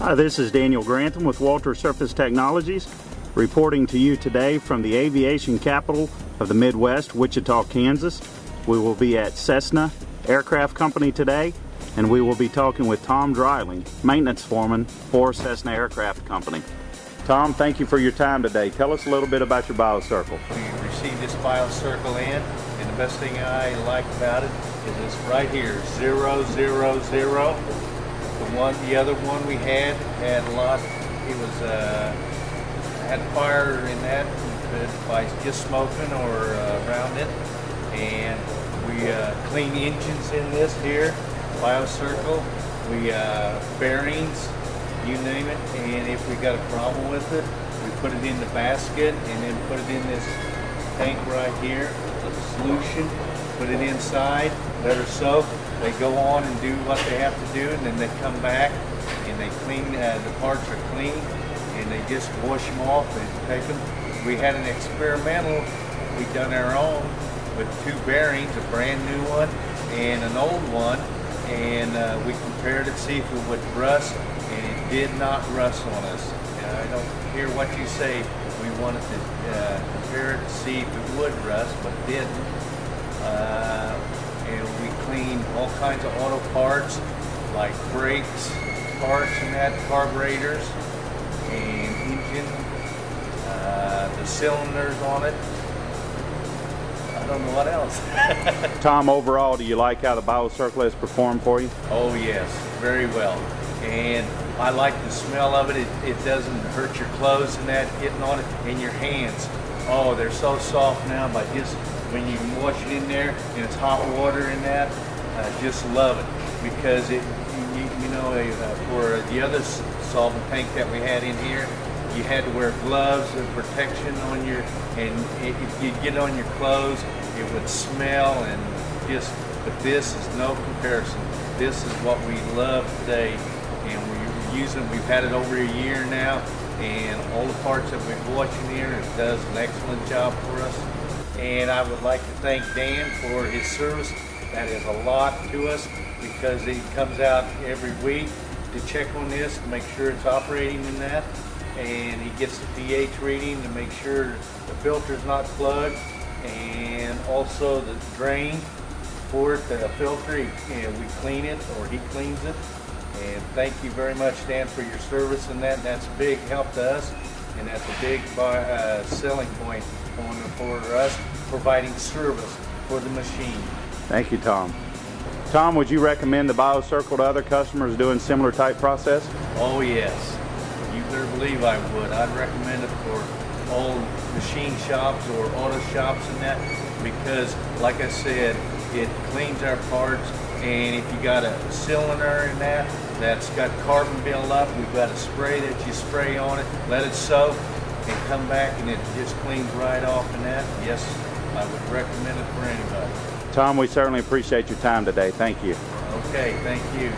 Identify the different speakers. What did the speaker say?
Speaker 1: Hi, this is Daniel Grantham with Walter Surface Technologies, reporting to you today from the aviation capital of the Midwest, Wichita, Kansas. We will be at Cessna Aircraft Company today, and we will be talking with Tom Dryling, maintenance foreman for Cessna Aircraft Company. Tom, thank you for your time today. Tell us a little bit about your Bio-Circle.
Speaker 2: We received this Bio-Circle in, and the best thing I like about it is this right here, zero, zero, zero. The one, the other one we had had a lot. It was uh, had fire in that by just smoking or uh, around it, and we uh, clean engines in this here, Bio-Circle. We uh, bearings, you name it, and if we got a problem with it, we put it in the basket and then put it in this tank right here, the solution, put it inside, let her soak, they go on and do what they have to do, and then they come back and they clean. Uh, the parts are clean, and they just wash them off and take them. We had an experimental. We done our own with two bearings, a brand new one and an old one, and uh, we compared it to see if it would rust, and it did not rust on us. Uh, I don't hear what you say. We wanted to uh, compare it to see if it would rust, but didn't. All kinds of auto parts like brakes, parts and that, carburetors, and engine, uh, the cylinders on it. I don't know what else.
Speaker 1: Tom, overall, do you like how the Bio-Circle has performed for you?
Speaker 2: Oh yes, very well. And I like the smell of it. it. It doesn't hurt your clothes and that, getting on it, and your hands. Oh, they're so soft now by just when you wash it in there and it's hot water in that, uh, just love it because it, you, you know, uh, for the other solvent tank that we had in here, you had to wear gloves and protection on your, and if you get on your clothes, it would smell and just, but this is no comparison. This is what we love today and we're using, we've had it over a year now and all the parts that we've watched in here, it does an excellent job for us and I would like to thank Dan for his service. That is a lot to us because he comes out every week to check on this to make sure it's operating in that. And he gets the pH reading to make sure the filter's not plugged and also the drain for it, the filter, and we clean it or he cleans it. And thank you very much, Dan, for your service and that. That's a big help to us and that's a big uh, selling point for us providing service for the machine.
Speaker 1: Thank you, Tom. Tom, would you recommend the Bio-Circle to other customers doing similar type process?
Speaker 2: Oh yes, you better believe I would. I'd recommend it for all machine shops or auto shops and that because, like I said, it cleans our parts and if you got a cylinder in that that's got carbon built up, we've got a spray that you spray on it, let it soak, and come back and it just cleans right off and that. Yes, I would recommend it for anybody.
Speaker 1: Tom, we certainly appreciate your time today. Thank you.
Speaker 2: Okay, thank you.